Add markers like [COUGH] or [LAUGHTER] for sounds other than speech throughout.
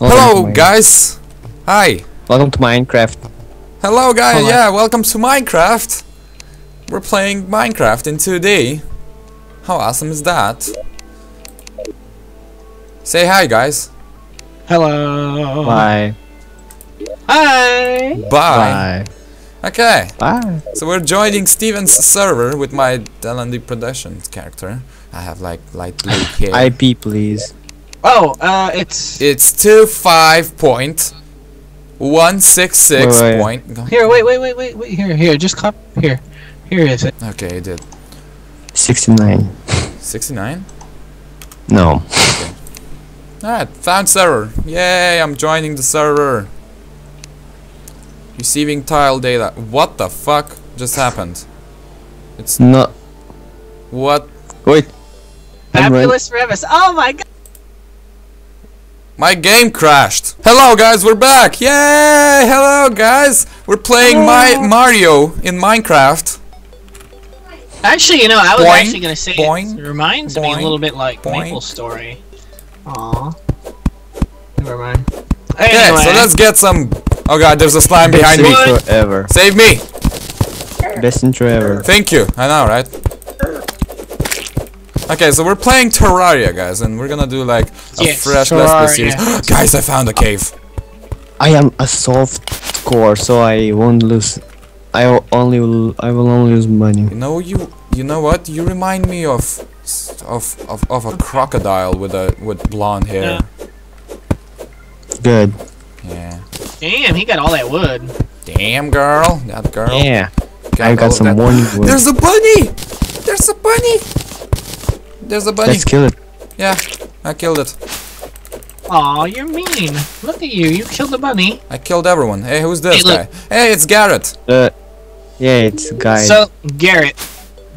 Welcome Hello, guys. Hi. Welcome to Minecraft. Hello, guys. Hello. Yeah, welcome to Minecraft. We're playing Minecraft in 2D. How awesome is that? Say hi, guys. Hello. Bye. Hi. Bye. Bye. Okay, Bye. so we're joining Steven's server with my L&D Productions character. I have like light blue [LAUGHS] hair. IP, please. Oh, uh, it's It's two five point one six six Wait, wait. point. here. Wait, wait, wait, wait, wait. Here, here. Just cop. Here, here is it. Okay, I did 69. sixty nine. No. Alright, found server. Yay, I'm joining the server. Receiving tile data. What the fuck just happened? It's No. what? Wait. Fabulous Rewas. Oh my god. My game crashed. Hello guys, we're back. Yay! Hello guys. We're playing my Mario in Minecraft. Actually, you know, I was Boing, actually gonna say boing, it reminds me a little bit like boing. Maple Story. Aw. Never mind. Okay, Anyway, so let's get some. Oh god, there's a slime behind Best me. What? intro ever. Save me. Best intro ever. Thank you. I know, right? Okay, so we're playing Terraria, guys, and we're gonna do like a Yes, fresh Let's Play series. [GASPS] guys, I found a cave. I am a soft core, so I won't lose. I will only will. I will only lose money. You know you. You know what? You remind me of of of, of a crocodile with a with blonde hair. Yeah. Good. Yeah. damn, he got all that wood. Damn girl, that girl. Yeah. Got I got some that- warning wood. There's a bunny. There's a bunny. There's a bunny. Let's kill it. Yeah, I killed it. Aw, you're mean. Look at you. You killed the bunny. I killed everyone. Hey, who's this Hey, guy? Hey, it's Garrett. Uh, yeah, it's a guy. So Garrett,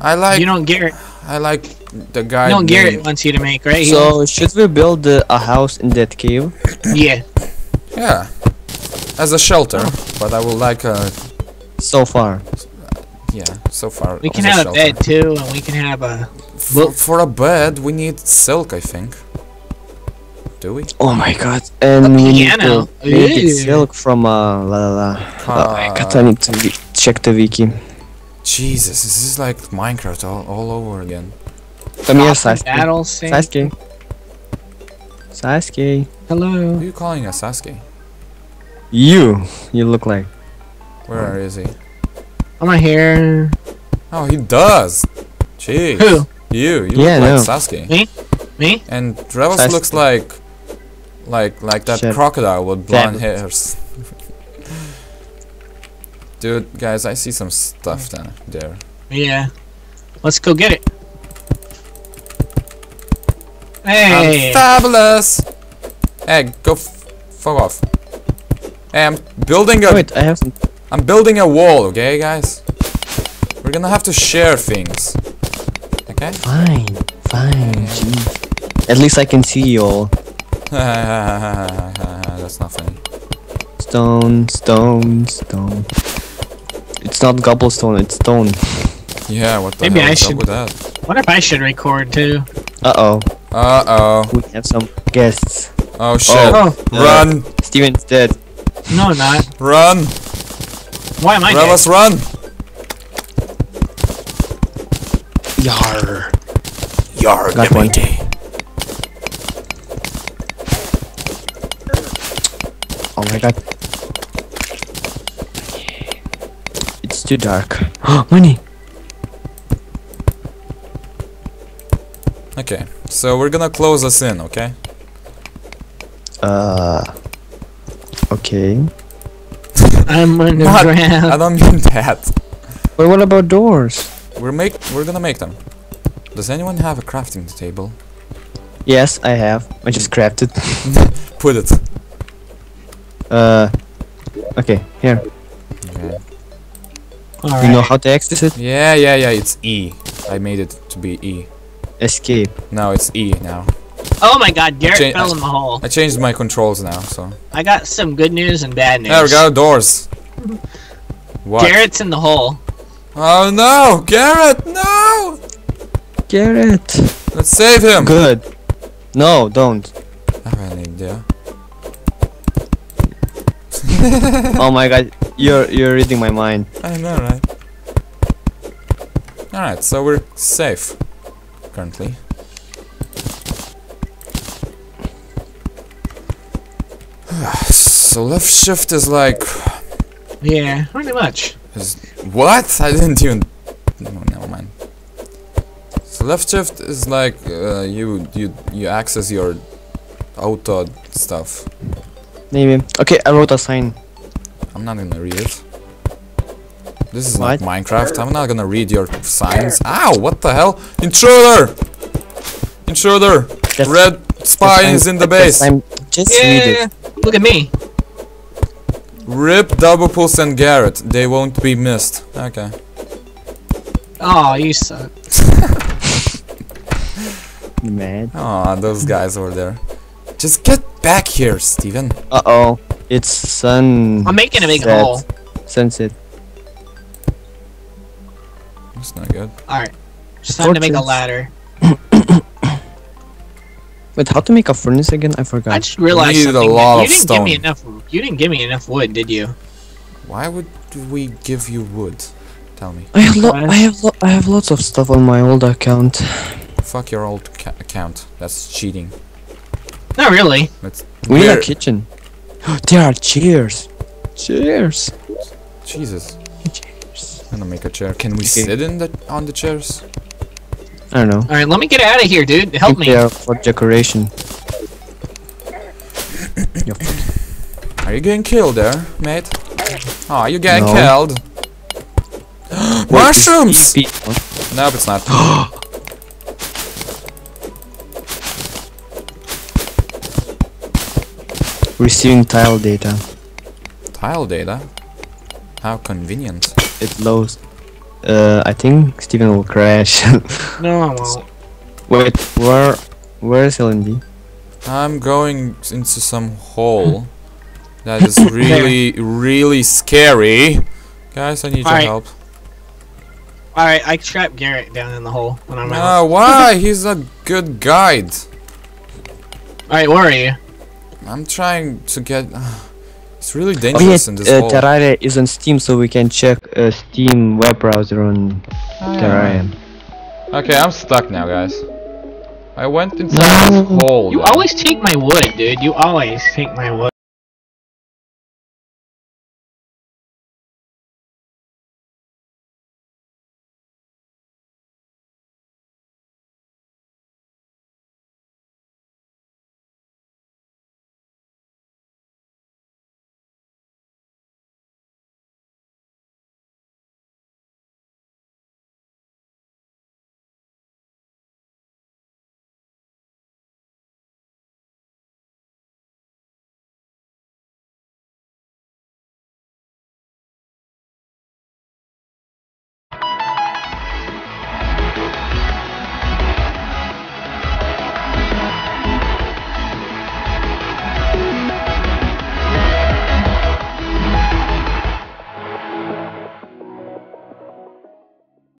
I like you know Garrett. I like the guy. You know Garrett named- wants you to make right. He so should we build uh, a house in that cave? [COUGHS] yeah. Yeah. As a shelter, but I would like a So far. yeah. So far, We can as have a shelter. bed too, and we can have a. For, for a bed, we need silk, I think. Do we? Oh my god. And A we need piano. to we need to silk from uh la la la. oh my god, I Uh, need to check the wiki. Jesus, this is like Minecraft all, all over again. Come here, Awesome Sasuke. battle scene. Sasuke. Sasuke. Who are you calling a Sasuke? You. You look like. Where is he? I'm right here. Oh, he does. Jeez. Who? You. You Yeah, look like no. Sasuke. Me? Me? And Revels Sasuke. looks like, like, like that Shit. crocodile with blonde Damn hairs. [LAUGHS] Dude, guys, I see some stuff mm. down there. Yeah. Let's go get it. Hey. I'm fabulous. Hey, go f fuck off. Hey, I'm building a. Wait, I have some. I'm building a wall. Okay, guys. We're gonna have to share things. Okay. Fine. Fine. Jeez. At least I can see you all. [LAUGHS] That's not funny. Stone, stone, stone. It's not cobblestone, it's stone. Yeah, what the Maybe hell I is up should- with that? What if I should record too? Uh oh. Uh oh. We have some guests. Oh shit. Oh, Run, Steven's dead. no, not. run, Why am I dead? Revels, run. Yar. Yar, Got one. Oh my god. It's too dark. Oh [GASPS] money! Okay, so we're gonna close us in, okay? Uh. Okay. I'm [LAUGHS] Not- underground. I don't mean that. But what about doors? We're make we're gonna make them. Does anyone have a crafting table? Yes, I have. I just crafted. [LAUGHS] Put it. Uh. Okay, here. Okay. All You know how to access it? Yeah, yeah, yeah. It's E. I made it to be E. Escape. No, it's E now. Oh my God, Garrett fell in the hole. I changed my controls now, so I got some good news and bad news. there we go. Doors. [LAUGHS] What? Garrett's in the hole. Oh no, Garrett! No! Garrett. Let's save him. Good. No, don't. I have an idea. [LAUGHS] oh my god, you're you're reading my mind. I know, right? Alright, so we're safe currently. [SIGHS] so left shift is like Yeah, pretty much. Is what? I didn't even. No, never mind. So left shift is like uh, you you you access your auto stuff. Maybe. Okay, I wrote a sign. I'm not gonna read it. This is What? not Minecraft. I'm not gonna read your signs. Ow! What the hell? Intruder! Intruder! Just- Red spy is in the just base. sign- Just read it. look at me. Rip, Double Pulse, and Garrett. They won't be missed. Okay. Oh, you suck. [LAUGHS] Mad. Aw, those guys over there. Just get back here, Steven. Uh oh. It's sun. I'm making a big set. hole. Sunset. That's not good. Alright. Just time to make a ladder. Wait, how to make a furnace again? I forgot. I just realized need a something. lot you of didn't give me stone. enough. You didn't give me enough wood, did you? Why would we give you wood? Tell me. I have lo- I have lo- I have lots of stuff on my old account. Fuck your old ca account. That's cheating. Not really. That's We need a weird. kitchen. [GASPS] there are chairs. Chairs. Jesus. Chairs. I'm gonna make a chair. Can we Okay. sit in the on the chairs? I don't know. Alright, let me get out of here, dude. Help me. They are for decoration. Are you getting killed there, mate? Oh, you getting No. killed. [GASPS] [GASPS] Mushrooms! is EXP? Nope, it's not. [GASPS] Receiving tile data. Tile data. How convenient. It loads. Uh, I think Steven will crash. [LAUGHS] No, I won't. Wait, where, where is LND? I'm going into some hole that is [LAUGHS] really, really scary. Guys, I need your Alright. help. Alright, I trap Garrett down in the hole when I'm out. No, [LAUGHS] why? He's a good guide. Alright, where are you? I'm trying to get. [SIGHS] it's really Oh yeah, dangerous in this uh, hole. Terraria is on Steam, so we can check uh, Steam web browser on Ah, Terraria. Okay, I'm stuck now, guys. I went inside No. this hole. You there. always take my wood, dude. You always take my wood.